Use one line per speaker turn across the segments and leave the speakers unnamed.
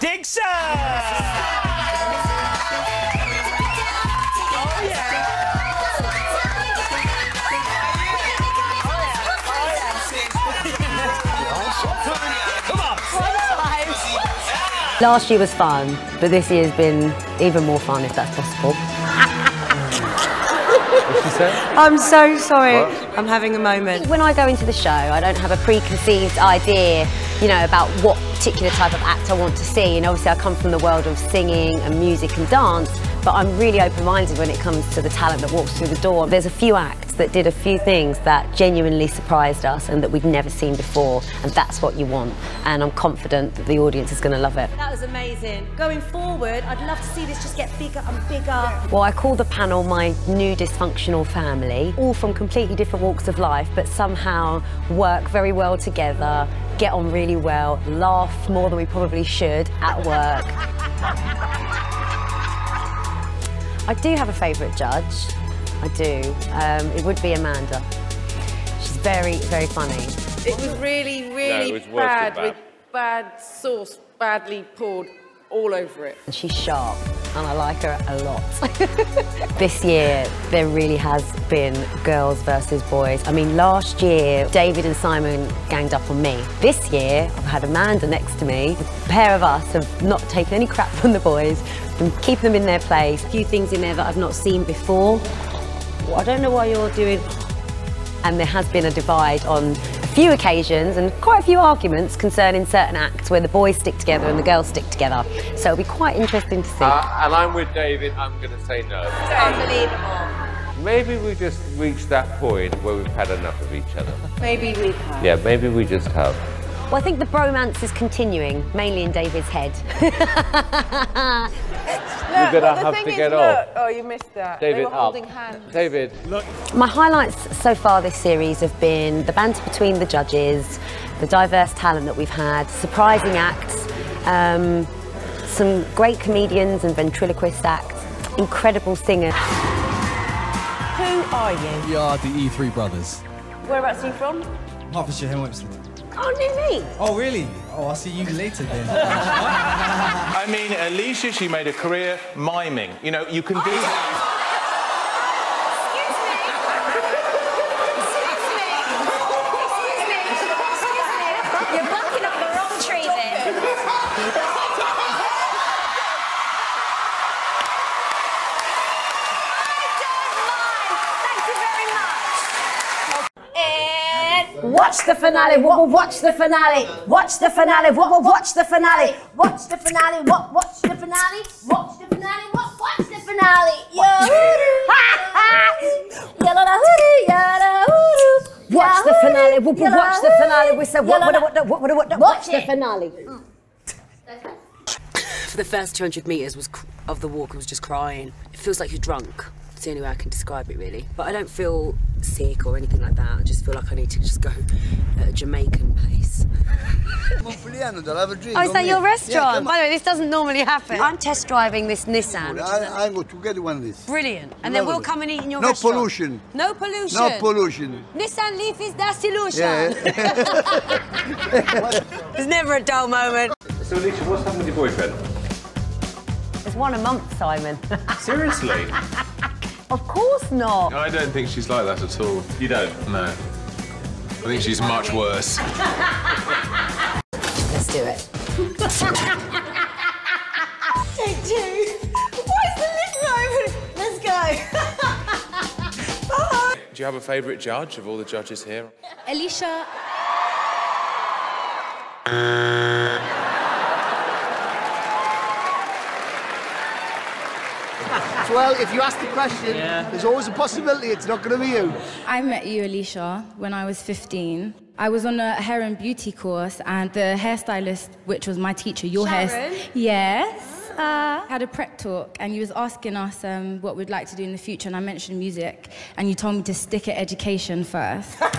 Dixon! Oh, yeah.
Last year was fun, but this year's been even more fun if that's possible.
I'm so sorry. I'm having a moment.
When I go into the show, I don't have a preconceived idea, you know, about what particular type of act I want to see. And obviously, I come from the world of singing and music and dance, but I'm really open-minded when it comes to the talent that walks through the door. There's a few acts that did a few things that genuinely surprised us and that we'd never seen before, and that's what you want. And I'm confident that the audience is going to love it.
That was amazing. Going forward, I'd love to see this just get bigger and bigger.
Well, I call the panel my new dysfunctional family, all from completely different walks of life, but somehow work very well together, get on really well, laugh more than we probably should at work. I do have a favourite judge. I do. Um, it would be Amanda. She's very, very funny.
It was really, really
it was
bad,
bad.
with bad sauce, badly poured all over it.
And she's sharp, and I like her a lot. this year, there really has been girls versus boys. I mean, last year, David and Simon ganged up on me. This year, I've had Amanda next to me. The pair of us have not taken any crap from the boys, been keeping them in their place. A few things in there that I've not seen before. I don't know why you're doing... And there has been a divide on a few occasions and quite a few arguments concerning certain acts where the boys stick together and the girls stick together. So it'll be quite interesting to see.
Uh, and I'm with David. I'm going to say no.
Unbelievable.
Maybe we just reached that point where we've had enough of each other.
Maybe we have.
Yeah, maybe we just have.
Well, I think the bromance is continuing, mainly in David's head.
You're gonna
but
have
thing
to
is,
get
look,
off.
Oh, you missed that. they
David,
were
up.
holding hands.
David,
My highlights so far this series have been the banter between the judges, the diverse talent that we've had, surprising acts, um, some great comedians and ventriloquist acts, incredible singers.
Who are you?
We are the E3 brothers.
Whereabouts are you from?
Hertfordshire, Hen Wempsley.
Oh, new me.
Oh, really? Oh, I'll see you later then.
I mean, Alesha, she made a career miming. You know, you can do that.
You're barking up the wrong tree then.
Watch the finale. What will watch the finale? Watch the finale. What will watch the finale?
Watch the finale. What? Watch the finale. Watch the finale. What? Watch the finale. Yo. Yalla la hoodoo. Yalla hoodoo.
Watch the finale. What will watch the finale? We said what? What? What? What? What? What? Watch
Watch
the
it.
finale. Mm.
For the first 200 metres was cr- of the walk, I was just crying. It feels like you're drunk. It's the only way I can describe it, really. But I don't feel sick or anything like that. I just feel like I need to just go at a Jamaican place.
Oh, is that your restaurant? By the way, this doesn't normally happen. I'm test driving this Nissan. which is a-
I, I go to get one of this.
Brilliant. And then we'll
Lovely.
come and eat in your
No
restaurant.
No pollution.
No pollution.
No pollution.
Nissan Leaf is the solution.
Yeah.
There's never a dull moment.
so Alesha, what's happened with your boyfriend?
There's one a month, Simon.
Seriously?
Of course not.
I don't think she's like that at all.
You don't?
No. I think she's much worse.
Let's do it.
Take two. Why is the lift not open? Let's go. Bye.
Do you have a favourite judge of all the judges here?
Alesha.
Well, if you ask the question, there's always a possibility it's not going to be you.
I met you, Alesha, when I was 15. I was on a hair and beauty course, and the hairstylist, which was my teacher, your hair. Yes. Uh, had a prep talk, and you was asking us um, what we'd like to do in the future, and I mentioned music, and you told me to stick at education first.
really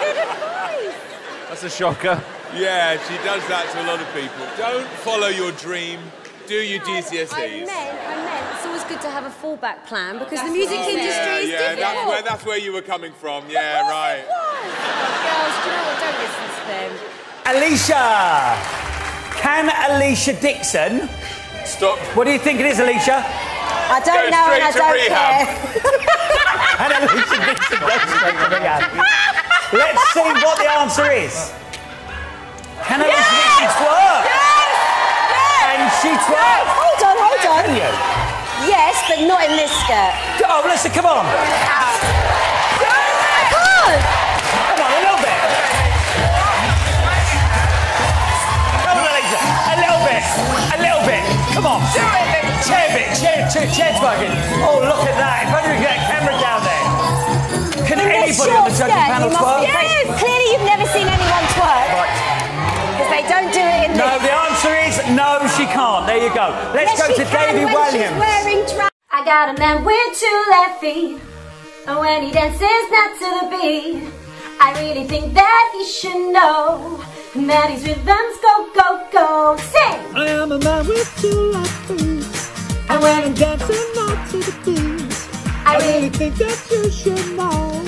good advice.
That's a shocker.
Yeah, she does that to a lot of people. Don't follow your dream. Do your
I
GCSEs.
meant, I meant, it's always good to have a fallback plan because the music
Oh,
industry
yeah,
is
yeah,
difficult.
that's where that's where you were coming from. Yeah, right.
Girls, do you know what? Don't listen to them.
Alesha. Can Alesha Dixon?
Stop.
What do you think it is, Alesha?
I don't
Go
know and I
to
don't
rehab.
care.
Can Alesha Dixon go straight to rehab? Let's see what the answer is.
Yes, but not in this skirt.
Oh, listen, come on.
I can't.
Come on, a little bit. Come on, Alesha. A little bit. A little bit. Come on. Chair bit. Chair, chair, chair twerking. Oh, look at that. If only we could get a camera down there. Can anybody on the judging panel twerk? Yes.
Clearly, you've never seen anyone twerk. Because they don't do it in
No,
this.
the answer is no, she can't. There you go. Let's
Yes,
go
she
to
can
Davy
when
Williams.
She's wearing tra-
I got a man with two left feet. And when he dances not to the beat, I really think that he should know that his rhythms go, go, go. Sing!
I am a man with two left feet. And when I'm dancing not to the beat,
I
really think that you should know.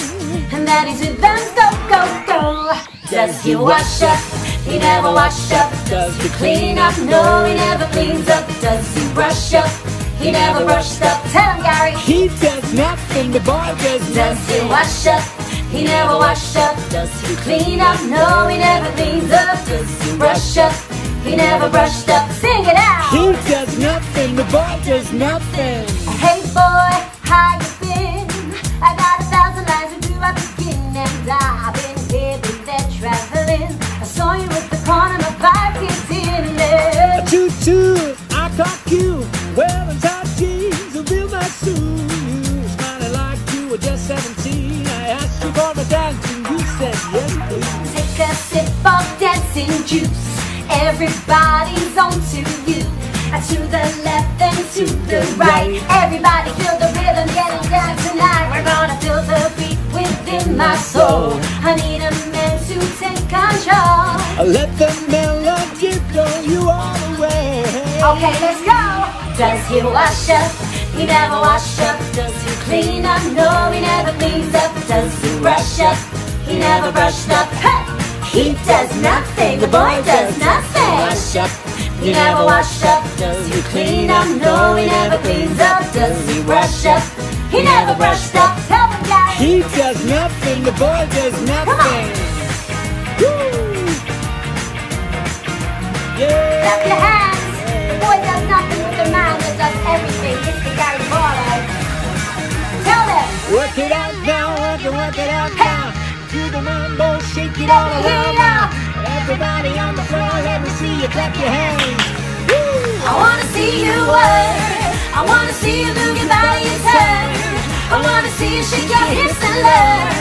And that his rhythms go, go, go. Does he wash up? He never wash up. Does he clean up? No, he never cleans up. Does he brush up? He never brushed up. Tell him, Gary.
He does nothing, the boy does
Does he wash up? He never washed up. Does he clean up? No, he never cleans up. Does he brush up? He never brushed up. Sing it out.
He does nothing, the boy does nothing.
Hey boy, how you been? I got a thousand lines to do I begin and I've been here, been there, traveling. I saw you at the corner, my vibe kicked in then
Toot toot, I caught you wearing
juice. Everybody's on to you. To the left and to the right. Everybody feel the rhythm getting down tonight. We're gonna feel the beat within my soul. I need a man to take control.
Let the melody blow you all away.
Okay, let's go. Does he wash up? He never wash up. Does he clean up? No, he never cleans up. Does he brush up? He never brushed up. Hey! He does nothing. The boy does nothing.
Wash up.
He never wash up. Does he clean up? No, he never cleans up. Does he brush up? He never brushed up. Tell me, guys.
He does nothing, the boy does nothing. Woo! Yeah.
Clap your hands. The boy does nothing with the man that does everything. It's the Gary Barlow. Tell them.
Work it out now, work it, work it out now. Do the mambo, shake it all around Everybody on the floor, let me see you clap your hands.
I wanna see you work. I wanna see you move your body and turn. I wanna see you shake your hips and learn.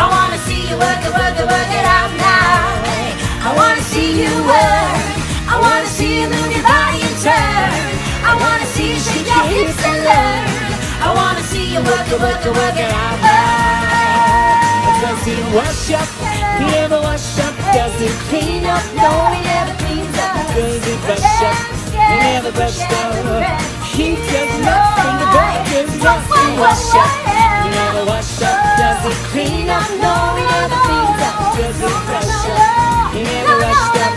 I wanna see you work it, work it, work it out now. I wanna see you work. I wanna see you move your body and turn. I wanna see you shake your hips and learn. I wanna see you work it, work it, work it out.
Does he wash up? He never wash up. Does he clean up?
No, he never cleans up.
Does he brush up? He never brushed up. He does nothing, the boy does nothing. Wash up. He never wash up. Does he clean up? No, he never cleans up. Does he brush up? He never washed up.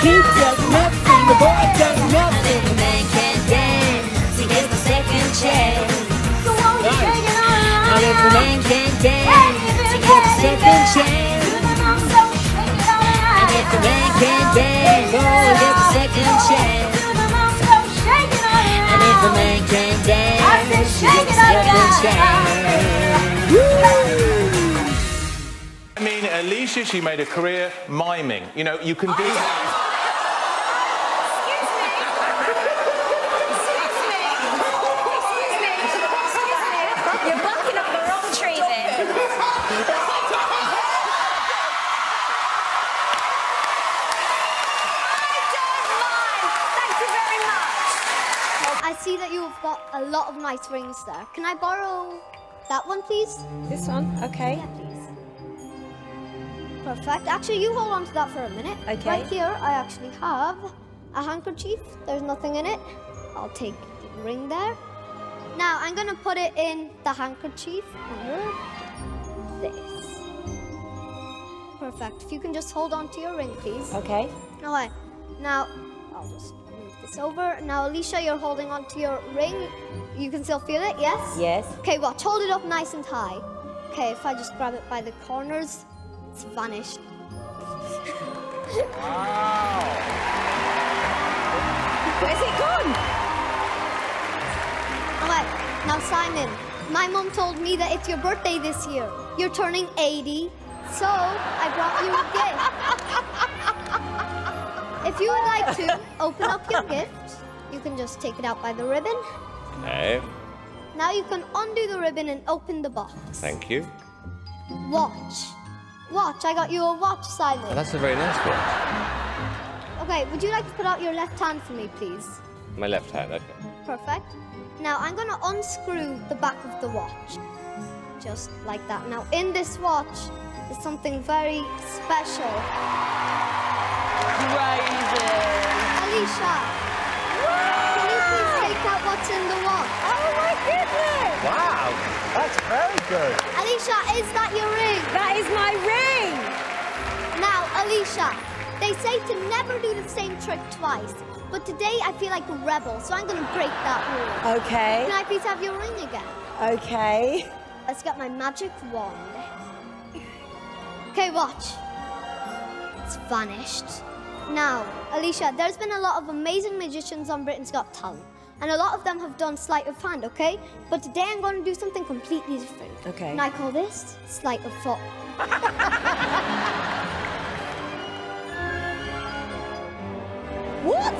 He does nothing, the boy does nothing.
The man can't dance, he gets the second chance. So won't you
Nice.
it on and on
And if the man can't dance, a second chance. And if the man can dance, oh, a second chance. And if the man can dance, a second chance.
I mean, Alesha, she made a career miming. You know, you can do that.
You're barking
got a lot of nice rings there. Can I borrow that one, please?
This one, okay.
Yeah, please. Perfect. Actually, you hold on to that for a minute.
Okay.
Right here, I actually have a handkerchief. There's nothing in it. I'll take the ring there. Now, I'm going to put it in the handkerchief under this.
Perfect. If you can just hold on to your ring, please.
Okay.
Okay. Now, I'll just this over. Now, Alesha, you're holding on to your ring. You can still feel it, yes?
Yes.
Okay, watch. Hold it up nice and high. Okay, if I just grab it by the corners, it's vanished. wow.
Where's it gone?
Okay, now Simon, my mom told me that it's your birthday this year. You're turning 80, so I brought you a gift. If you would like to open up your gift, you can just take it out by the ribbon.
Okay,
Now you can undo the ribbon and open the box.
thank you.
Watch. Watch, I got you a watch, Simon.
Oh, that's a very nice watch.
Okay, would you like to put out your left hand for me, please?
My left hand, okay.
Perfect. Now I'm gonna unscrew the back of the watch. Just like that. Now in this watch is something very special.
Crazy.
Alesha, can you please take out what's in the watch?
Oh my goodness!
Wow, that's very good.
Alesha, is that your ring?
That is my ring!
Now, Alesha, they say to never do the same trick twice. But today I feel like a rebel, so I'm gonna break that rule.
Okay.
Can I please have your ring again?
Okay.
Let's get my magic wand. Okay, watch. It's vanished. Now, Alesha, there's been a lot of amazing magicians on Britain's Got Talent, and a lot of them have done sleight of hand, okay? But today I'm going to do something completely different.
Okay.
And I call this sleight of foot.
What?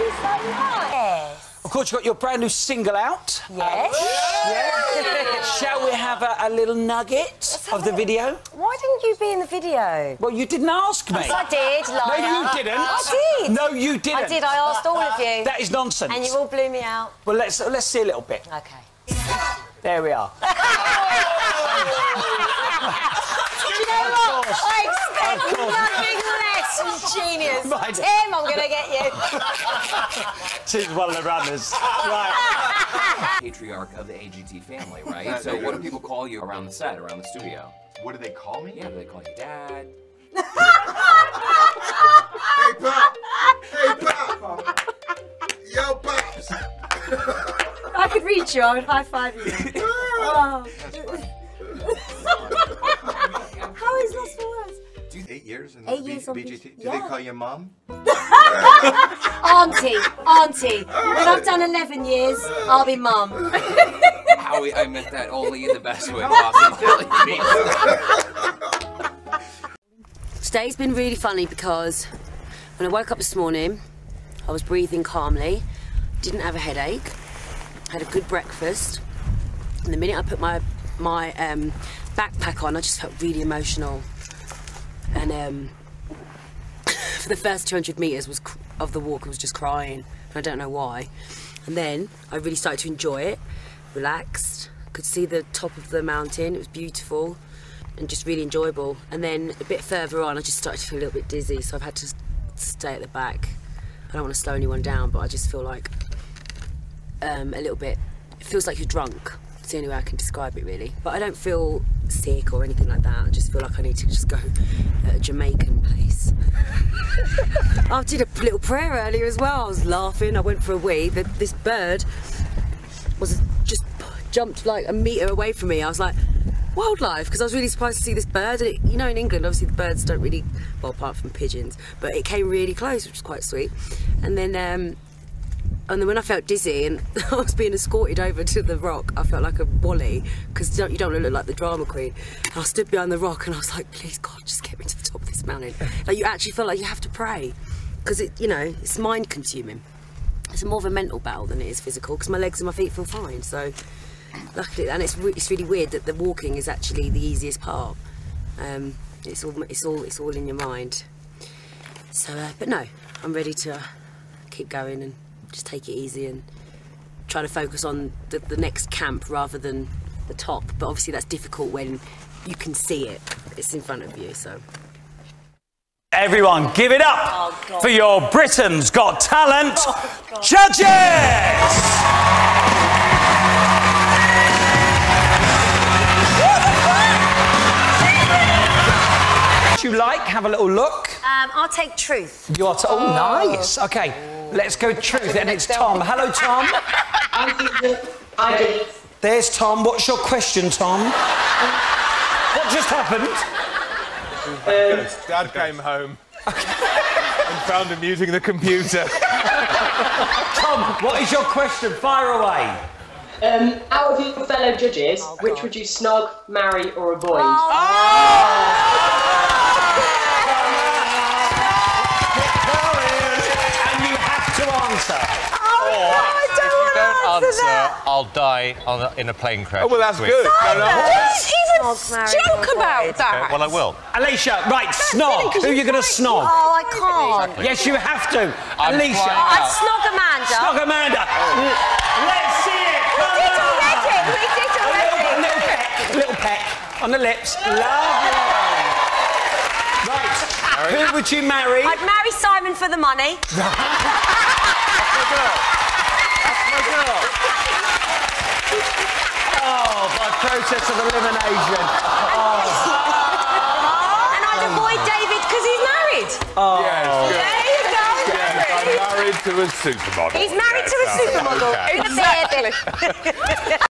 Thank you so much! Yes.
Of course, you've got your brand new single out.
Yes.
Yes. Shall we have a, a little nugget of the video?
Why didn't you be in the video?
Well, you didn't ask me.
Yes, I did,
No, you didn't.
I did.
No, you didn't.
I did. I asked all of you.
That is nonsense.
And you all blew me out.
Well, let's let's see a little bit.
Okay.
There we are.
Do you know what? I expect
Of course.
nothing less genius.
Right.
Tim, I'm going to get you.
She's one of the runners. Right.
patriarch of the AGT family, right? so what do people call you around the set, around the studio? What do they call me? Yeah, do they call you dad?
Hey, Pop! Hey, Pop! Yo, Pops!
I could reach you. I would high five you. oh. How is Lost for Words?
Eight years in
Eight
the
years on
BGT.
BGT,
Do
yeah.
they call you mom?
Auntie, auntie. When I've done 11 years, I'll be mum.
Howie, I meant that only in the best way possible.
Today's been really funny because when I woke up this morning, I was breathing calmly, didn't have a headache, had a good breakfast, and the minute I put my my um, backpack on, I just felt really emotional, and um, for the first 200 meters was of the walk, I was just crying. I don't know why, and then I really started to enjoy it, relaxed, could see the top of the mountain. It was beautiful and just really enjoyable. And then a bit further on, I just started to feel a little bit dizzy, so I've had to stay at the back. I don't want to slow anyone down, but I just feel like um, a little bit. It feels like you're drunk. It's the only way I can describe it, really. But I don't feel sick or anything like that. I just feel like I need to just go at a Jamaican place. I did a little prayer earlier as well. I was laughing. I went for a wee. The, this bird was just jumped like a metre away from me. I was like, wildlife, because I was really surprised to see this bird. And it, you know, in England, obviously the birds don't really, well, apart from pigeons, but it came really close, which was quite sweet. And then, um, and then when I felt dizzy and I was being escorted over to the rock, I felt like a wally because you don't, you don't want to look like the drama queen. And I stood behind the rock and I was like, please God, just get me to the top of this mountain. Like you actually feel like you have to pray because it, you know, it's mind consuming. It's more of a mental battle than it is physical because my legs and my feet feel fine. So luckily, and it's re- it's really weird that the walking is actually the easiest part. Um, it's all it's all it's all in your mind. So, uh, but no, I'm ready to keep going and just take it easy and try to focus on the, the next camp rather than the top. But obviously, that's difficult when you can see it. It's in front of you, so.
Everyone, give it up for your Britain's Got Talent judges! Would you like? Have a little look.
Um, I'll take truth.
You are. T- oh, nice. Okay, let's go truth. And it's Tom. Hello, Tom. I did. There's Tom. What's your question, Tom? what just happened?
Dad came home and found him using the computer.
Tom, what is your question? Fire away.
Um, out of your fellow judges, which would you snog, marry, or avoid?
And
don't answer, I'll die on a, in a plane crash.
Oh, well, that's good. No, no.
He's a joke about that.
Okay, well, I will.
Alesha, right, snog. Who are you going to snog?
Oh, I can't.
Yes, you have to.
I'm
Alesha.
flying oh,
I'd snog Amanda.
Snog Amanda. Let's see it. Come
We did
on.
already. We did
A little, little peck, little peck on the lips. Lovely. Right. Who would you marry?
I'd marry Simon for the money.
Oh, by process of elimination. Oh.
And I'd avoid David because he's married.
Oh.
Yes, good.
There you go.
Yes, I'm married to a supermodel.
He's married to a
Yes,
supermodel.
okay.
Exactly.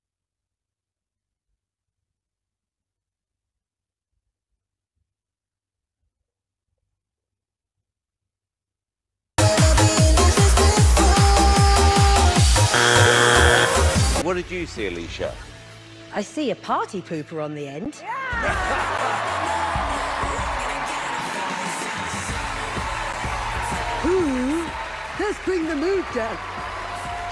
did you see, Alesha?
I see a party pooper on the end. Ooh, let's bring the mood down.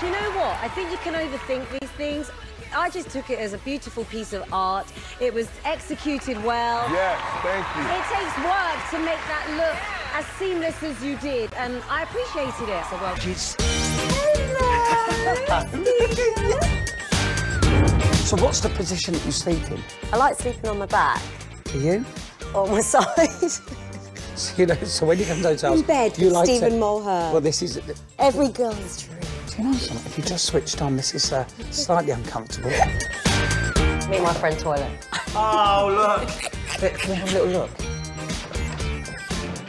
Do you know what? I think you can overthink these things. I just took it as a beautiful piece of art. It was executed well.
Yes, thank you.
It takes work to make that look as seamless as you did, and I appreciated it. So well.
So what's the position that you sleep in?
I like sleeping on my back
Do you?
or my side.
So, you know, so when you come to hotels,
In bed
you like
Stephen
to,
Mulhern.
Well, this is.
Every girl's dream.
Do you know something? If you just switched on, this is uh, slightly uncomfortable.
Meet my friend toilet.
Oh, look. Can we have a little look?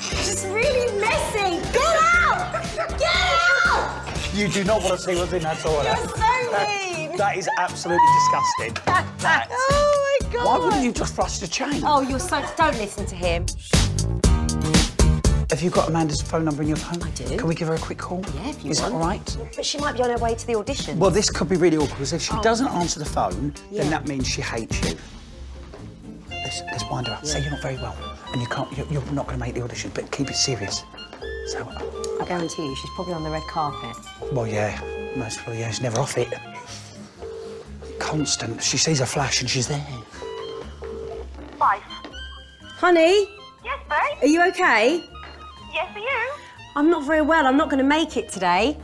It's really messy. Get out! Get out!
You do not want to see what's in that toilet.
You're so mean.
That is absolutely disgusting. That-
Oh my god.
Why wouldn't you just flush the chain?
Oh, you're so. Don't listen to him.
Have you got Amanda's phone number in your phone? I
do.
Can we give her a quick call?
Yeah, if you
Is
want.
that all right?
But she might be on her way to the audition.
Well, this could be really awkward because if she
Oh.
doesn't answer the phone,
Yeah.
then that means she hates you. Let's, let's wind her up. Say you're not very well and you can't, you're, you're not going to make the audition, but keep it serious. So, uh,
I guarantee you, she's probably on the red carpet.
well, yeah, most probably, yeah, she's never off it. Constant. She sees a flash and she's there.
Five.
Honey,
Yes, babe.
are you okay?
Yes, are you?
I'm not very well. I'm not going to make it today.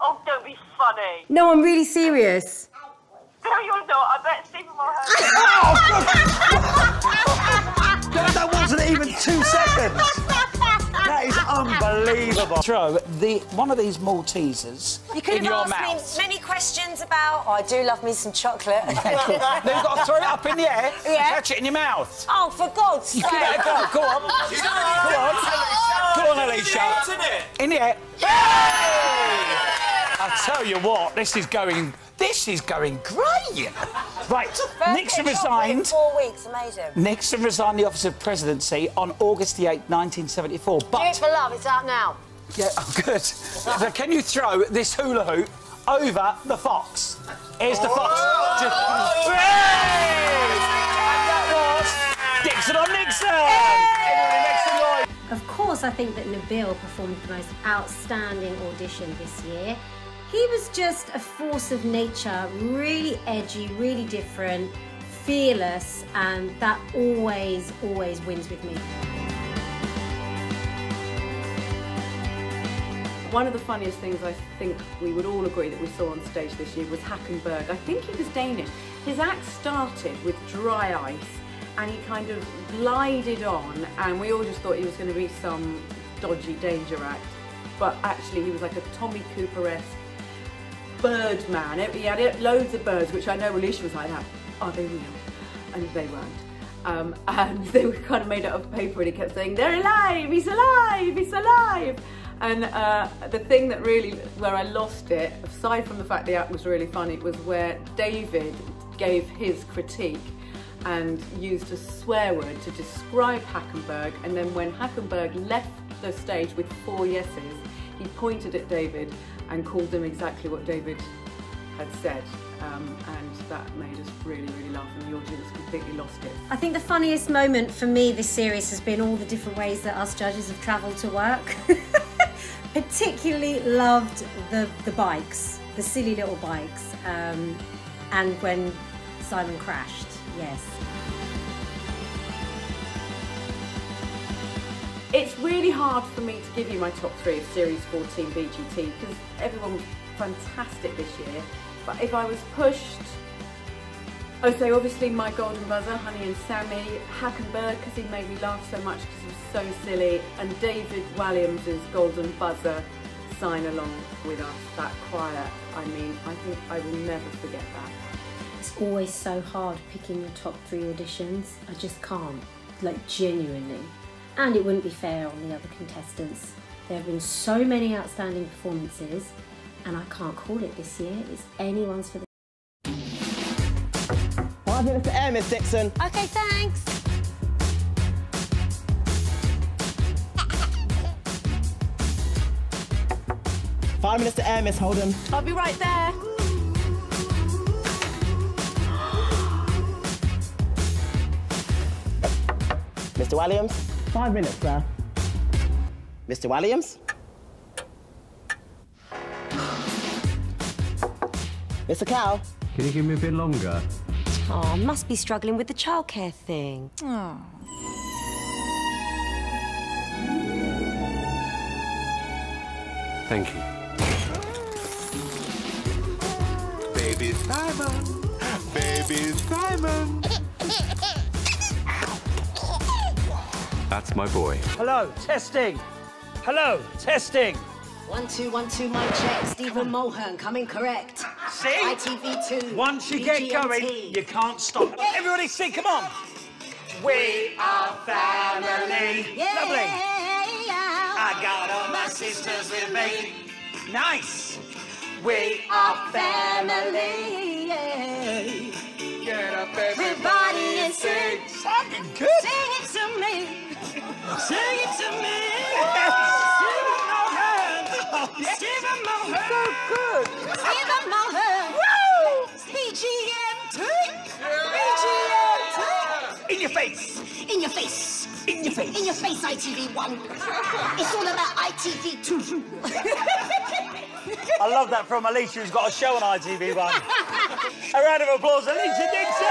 Oh, don't be funny.
No, I'm really serious.
No, you're not. I bet Stephen Mulhern.
That, oh, that wasn't even two seconds. That is unbelievable. Throw the one of these Maltesers
You could
in your
have
mouth.
me many questions about. Oh, I do love me some chocolate.
then you've got to throw it up in the air and catch it in your mouth.
Oh, for God's
You
sake!
give it a go. Go on. Go on. Go on, Alesha. In the air. I tell you what, this is going. This is going great. Right,
First
Nixon
hit chocolate in
resigned.
Four weeks, amazing.
Nixon resigned the office of presidency on August the 8th, 1974.
Do it for love. It's out now.
yeah, oh, good. so can you throw this hula hoop over the fox? Here's the fox. Just- Hooray! And that was Dixon on Nixon. Everybody make some noise.
Of course, I think that Nabil performed the most outstanding audition this year. He was just a force of nature, really edgy, really different, fearless, and that always, always wins with me. one of the funniest things I think we would all agree that we saw on stage this year was Hackenberg. I think he was Danish. His act started with dry ice and he kind of glided on and we all just thought he was going to be some dodgy danger act. But actually he was like a Tommy Cooper-esque bird man. He had loads of birds, which I know Alesha was like that. Are they real? And they weren't. Um, and they were kind of made out of paper and he kept saying, they're alive, he's alive, he's alive. And uh, the thing that really, where I lost it, aside from the fact the act was really funny, was where David gave his critique and used a swear word to describe Hackenberg. And then when Hackenberg left the stage with four yeses, he pointed at David and called them exactly what David had said. Um, and that made us really, really laugh, and the audience completely lost it.
I think the funniest moment for me this series has been all the different ways that us judges have travelled to work. Particularly loved the, the bikes, the silly little bikes, um, and when Simon crashed, yes.
It's really hard for me to give you my top three of Series 14 BGT because everyone was fantastic this year. But if I was pushed, I would say obviously my golden buzzer, Honey and Sammy, Hackenberg because he made me laugh so much because he was so silly, and David Walliams' golden buzzer, sign along with us, that choir. I mean, I think I will never forget that.
It's always so hard picking your top three auditions. I just can't, like genuinely. And it wouldn't be fair on the other contestants. There have been so many outstanding performances, and I can't call it this year. It's anyone's for the.
Five minutes to air, Miss Dixon.
Okay, thanks.
Five minutes to air, Miss Holden.
I'll be right there.
Mr. Williams. Five minutes, sir. Mr. Williams. Mr. Cow.
Can you give me a bit longer?
Oh, must be struggling with the childcare thing. Oh.
Thank you.
Baby Simon, baby Simon.
That's my boy.
Hello, testing. Hello, testing.
One, two, one, two, my check. Stephen Mulhern, coming correct.
See?
ITV2.
Once you get going, you can't stop. Everybody sing, come on. We are family. Lovely. I got all my sisters with me. Nice. We are family.
Get up,
Everybody and sing.
Sounding good.
Sing it to me. Sing it to me. Stephen Mulhern.
So good.
Stephen Mulhern. Woo! BGMT. BGMT.
In your face.
In your face.
In your face.
In your face, ITV1. It's all about ITV2.
I love that from Alesha, who's got a show on ITV1. a round of applause, Alesha Dixon!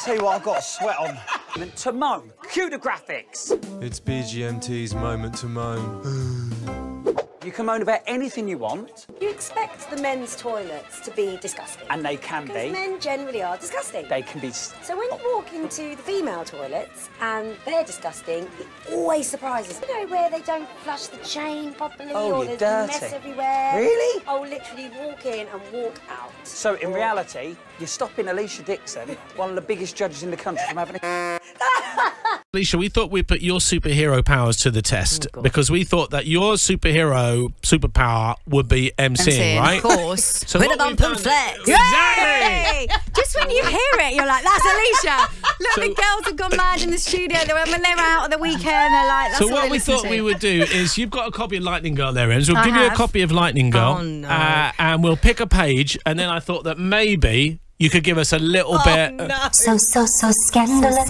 Tell you what, I've got a sweat on. And then Timon, cue the graphics.
It's BGMT's moment to moan.
You can moan about anything you want,
You expect the men's toilets to be disgusting.
and they can
Because
be.
men generally are disgusting.
They can be.
So when you oh. walk into the female toilets and they're disgusting, it always surprises. You know where they don't flush the chain properly
Oh,
or
you're
there's mess everywhere.
Really?
Oh, literally walk in and walk out.
So in reality, you're stopping Alesha Dixon, one of the biggest judges in the country, from having a.
Alesha, we thought we'd put your superhero powers to the test
Oh,
because we thought that your superhero superpower would be MCing,
MCing,
right?
of course.
So
With
what
a bump
we've
and
done-
flex.
Exactly.
Yay! Just when you hear it, you're like, that's Alesha. Look,
So-
the girls have gone mad in the studio. They- When they're out on the weekend, they're like, that's
So
what,
what
they
we
listen
thought
to.
we would do is you've got a copy of Lightning Girl there, Ems. We'll
I
give you a
have.
copy of Lightning Girl,
Oh, no.
uh, and we'll pick a page, and then I thought that maybe you could give us a little
Oh,
bit.
So, so, so scandalous.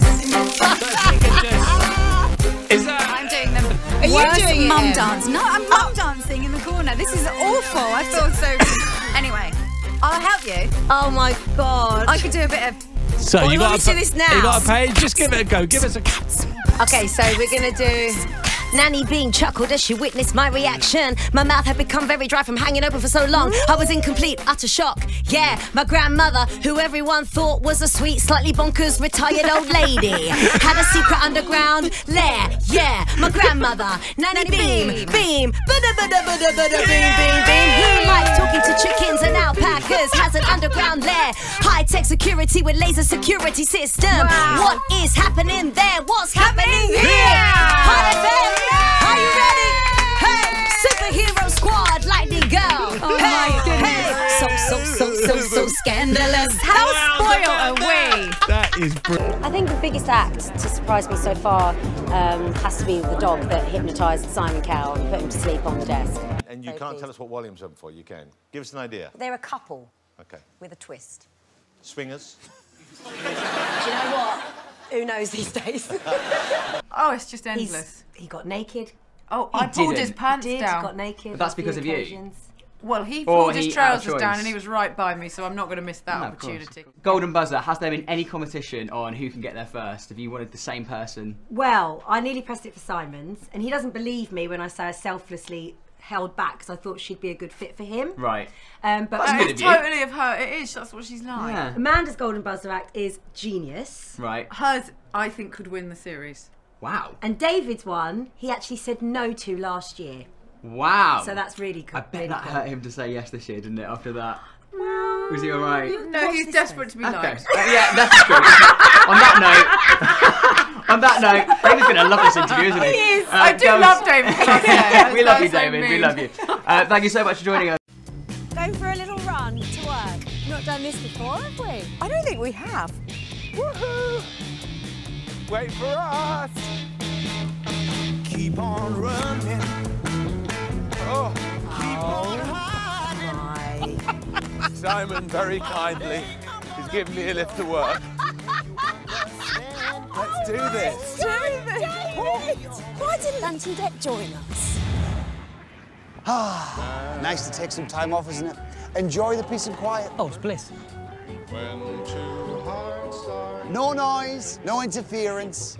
Is that?
I'm doing the
Are you doing it,
mum
Em?
dance. No, I'm mum oh. dancing in the corner. This is awful. I feel so. anyway, I'll help you.
Oh my god.
I could do a bit of.
So
Oh,
you
you
got a
to do this now?
You got a page? Just give it a go. Give us a.
Okay, so we're gonna do. Nanny Beam chuckled as she witnessed my reaction. My mouth had become very dry from hanging open for so long. I was in complete, utter shock. Yeah, my grandmother, who everyone thought was a sweet, slightly bonkers retired old lady, had a secret underground lair. Yeah, my grandmother, Nanny Beam, Beam, bada bada bada bada beam, beam, beam. Who likes talking to chickens and alpacas? Has an underground lair. High tech security with laser security system. What is happening there? What's happening here? FM, are you ready? Hey, superhero squad, lightning girl.
Oh
hey,
my goodness.
hey, so so so so so scandalous.
How spoiled are we?
That is brilliant.
I think the biggest act to surprise me so far um, has to be the dog that hypnotised Simon Cowell and put him to sleep on the desk.
And you can't tell us what Williams up for, you can. Give us an idea.
They're a couple
Okay.
with a twist.
Swingers.
Do you know what? Who knows these days?
Oh, it's just endless.
he got naked.
Oh,
He
I pulled
didn't.
his pants
He did,
down.
he got naked
But that's
on a few
because of you.
occasions.
Well, he
Or
pulled his
he out
trousers down and he was right by me, so I'm not going to miss that
No,
opportunity.
Golden buzzer. Has there been any competition on who can get there first? If you wanted the same person,
Well, I nearly pressed it for Simon's, and he doesn't believe me when I say I selflessly held back because I thought she'd be a good fit for him.
right?
Um, but
That is totally of her. It is. That's what she's like.
Yeah.
Amanda's Golden Buzzer Act is genius.
Right.
Hers, I think, could win the series.
Wow.
And David's one, he actually said no to last year.
Wow.
So that's really good.
I bet
really
that
good.
hurt him to say yes this year, didn't it? After that. Was he all right?
No, he's desperate to be
Okay.
liked.
Uh, yeah, that's true. on that note, on that note, David's going to love this interview, isn't he?
He is.
Uh,
I do
girls-
love David. Cross,
we love you,
That's so
David. We love you. Uh, thank you so much for joining us.
Going for a little run to work. Not done this before, have we? I don't think we have. Woohoo!
Wait for us. Keep on running. Oh, keep on hiding. Simon, very kindly, is giving me a lift to work. Let's do this. Let's Do this!
Why didn't Ant and Dec join us?
Ah, nice to take some time off, isn't it? Enjoy the peace and quiet. Oh, it's bliss. No noise, no interference.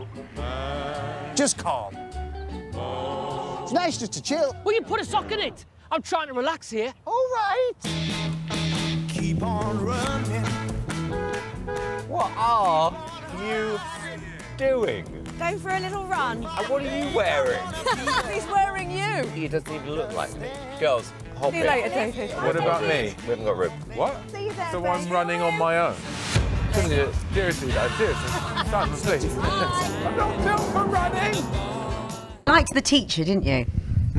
Just calm. It's nice just to chill.
Will you put a sock in it? I'm trying to relax here.
All right.
Keep on running.
What are you doing?
Going for a little run.
And what are you wearing?
He's wearing you.
He doesn't even look like me. Girls, hop
See you
in.
later, David.
What about me?
We haven't got room.
What?
See you there,
So I'm
babe.
running on my own. Seriously, though, seriously. Simon, please. I'm not built for running.
Liked the teacher, didn't you?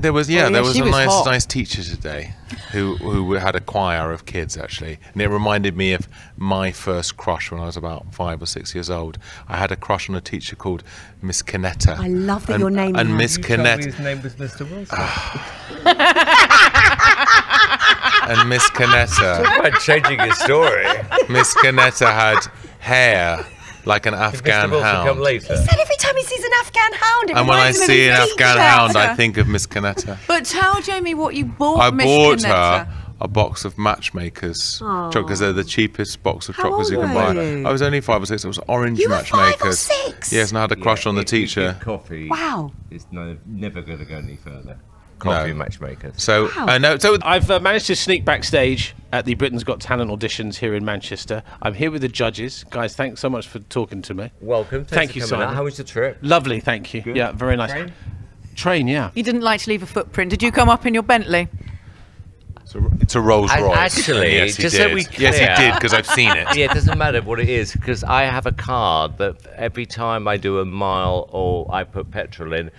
There was yeah,
Oh, yeah,
there was a
was
nice
hot.
nice teacher today who who had a choir of kids actually, and it reminded me of my first crush when I was about five or six years old. I had a crush on a teacher called Miss Canetta.
I love that
and,
your name
and
is-
Miss
You
Canetta
his name was Mr. Wilson. Ah.
and Miss Canetta.
Talk about changing your story.
Miss Canetta had hair like an Afghan hound.
come later?
He said every time he sees an Afghan hound, it
And when I
reminds him of
see an
teacher.
Afghan hound, I think of Miss Canetta.
But tell Jamie what you bought,
I
Miss
bought
Canetta.
her a box of matchmakers
Aw.
because they're the cheapest box of
How
chocolates you
old
can
were
buy.
you?
I was only five or six. It was orange
You were five or
matchmakers.
six?
Yes, and I had a crush on the
if
teacher.
give Coffee.
Wow.
It's no, never going to go any further. Coffee matchmakers.
So I know. So
I've uh, managed to sneak backstage at the Britain's Got Talent auditions here in Manchester. I'm here with the judges, guys. Thanks so much for talking to me.
Welcome. Thanks
Thank you,
coming
Simon.
out. How was the trip?
Lovely, thank you. Yeah, very nice.
Train?
Train, yeah.
You didn't like to leave a footprint. Did you come up in your Bentley?
It's a Rolls Royce.
Actually,
yes, he
just
did.
so we
yes, he did because I've seen it.
yeah, it doesn't matter what it is because I have a card that every time I do a mile or I put petrol in,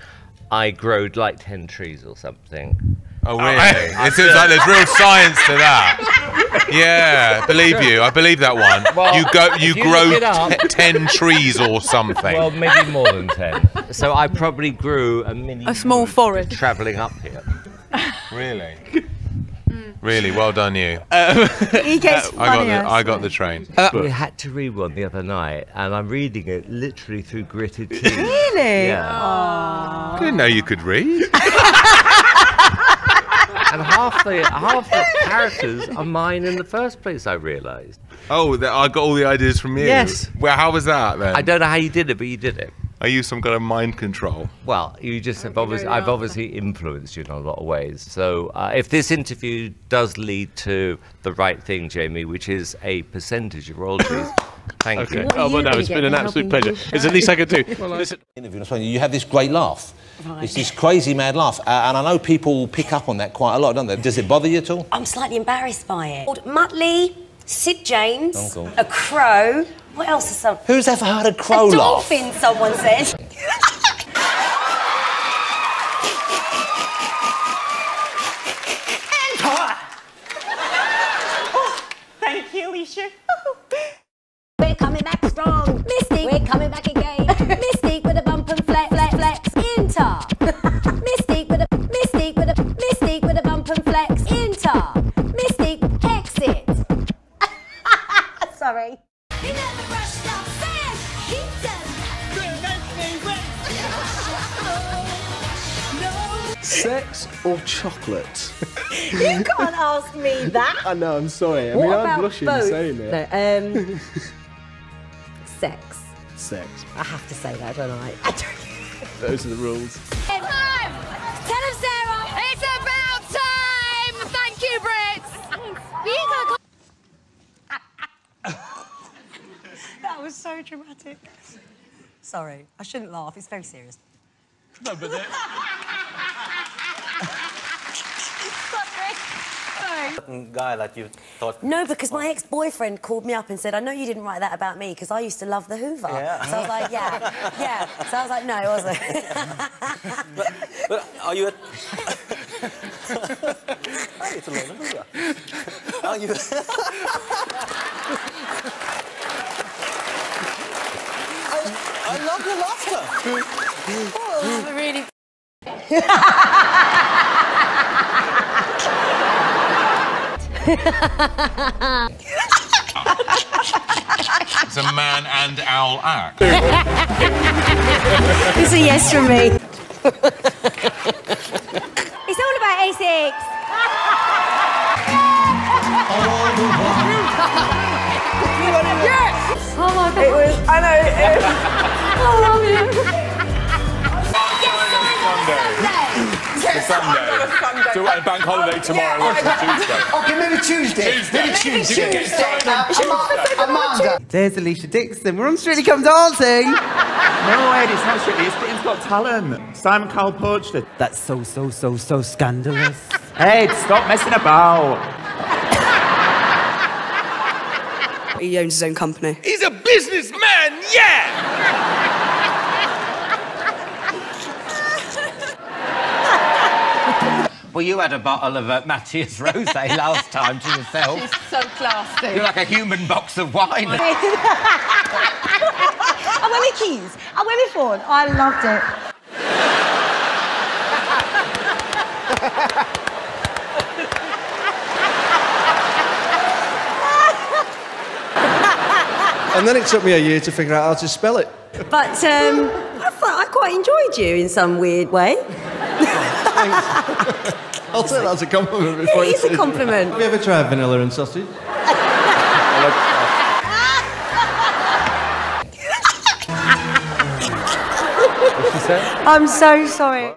I grow like ten trees or something.
Oh, oh really? it seems like there's real science to that. Yeah, believe you. I believe that one.
Well,
you go. You
you
grow
up-
te- ten trees or something.
Well, maybe more than ten. So I probably grew a mini.
A small forest.
Traveling up here.
Really? Really, well done you.
Um, he gets
I got the I got the train.
Uh, we had to read one the other night, and I'm reading it literally through gritted teeth.
Really?
Yeah.
I didn't know you could read.
and half the half the characters are mine in the first place. I realised.
Oh, I got all the ideas from you.
Yes.
Well, how was that then?
I don't know how you did it, but you did it.
I use some kind of mind control.
Well, you just have obviously, I've obviously influenced you in a lot of ways. So uh, if this interview does lead to the right thing, Jamie, which is a percentage of royalties, thank
Okay.
you.
Oh, well, no, it's been an absolute pleasure. It's the least I could do. Listen,
interview, and I you have this great laugh. It's this crazy mad laugh, uh, and I know people pick up on that quite a lot, don't they? Does it bother you at all?
I'm slightly embarrassed by it. Called Muttley, Sid James,
Oh, God.
a crow. What else is some?
Who's ever heard a crow
a
laugh?
dolphin, someone said.
Oh, thank you, Alesha.
We're coming back strong. Mystic,
ask me that.
I know, I'm sorry. I
what
mean,
about
I'm blushing
both?
saying it.
No, um, sex.
Sex.
I have to say that, don't I?
Those are the rules.
Time! Tell them, Sarah! It's about time! Thank you, Brits! You can
that was so dramatic. Sorry, I shouldn't laugh. It's very serious.
No, but
Sorry.
guy that you thought.
No, because my ex-boyfriend called me up and said, "I know you didn't write that about me because I used to love the Hoover."
Yeah.
So I was like, "Yeah, yeah." So I was like, "No, it wasn't."
But are you? A... Hey, it's a lot Hoover. Are you? I, I love your laughter.
oh, really.
It's a man and owl act.
it's a yes from me.
It's all about A6.
Yes! Oh my god. It was, I know, it was, I love you.
It's Sunday. So, uh, bank holiday tomorrow. What's it, Tuesday?
Okay, maybe Tuesday.
Tuesday.
Maybe Tuesday.
Maybe Tuesday.
Amanda.
There's Alesha Dixon. We're on Strictly Come Dancing. no, Ed, it's not Strictly. It's Britain's Got Talent. Simon Cowell poached it. That's so, so, so, so scandalous. Ed, stop messing about.
He owns his own company.
He's a businessman, yeah!
Well, you had a bottle of uh, Mateus Rosé last time to yourself.
She's so classy.
You're like a human box of wine.
I went with keys. I went with Ford. I loved it.
And then it took me a year to figure out how to spell it.
But um, I I quite enjoyed you in some weird way.
I'll take that as a compliment before
It
you
a compliment.
Have you ever tried vanilla and sausage? What'd she say?
I'm so sorry.